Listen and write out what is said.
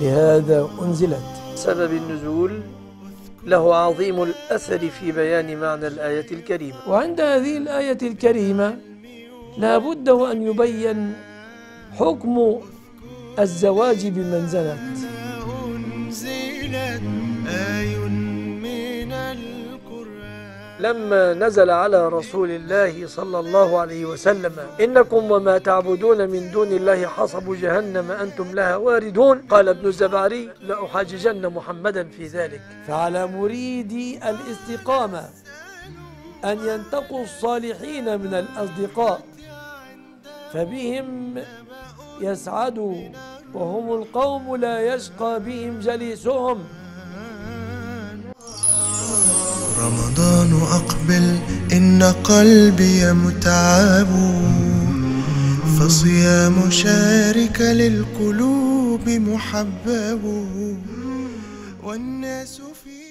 لهذا أنزلت. سبب النزول له عظيم الأثر في بيان معنى الآية الكريمة. وعند هذه الآية الكريمة لا بد وأن يبين حكم الزواج بمن زنت. أنزلت لما نزل على رسول الله صلى الله عليه وسلم إنكم وما تعبدون من دون الله حصب جهنم أنتم لها واردون. قال ابن الزبعري لأحاججن محمدا في ذلك. فعلى مريدي الاستقامة أن ينتقوا الصالحين من الأصدقاء فبهم يسعدوا وهم القوم لا يشقى بهم جليسهم. رمضان أقبل إن قلبي متعب. فصيام شارك للقلوب محبب. والناس في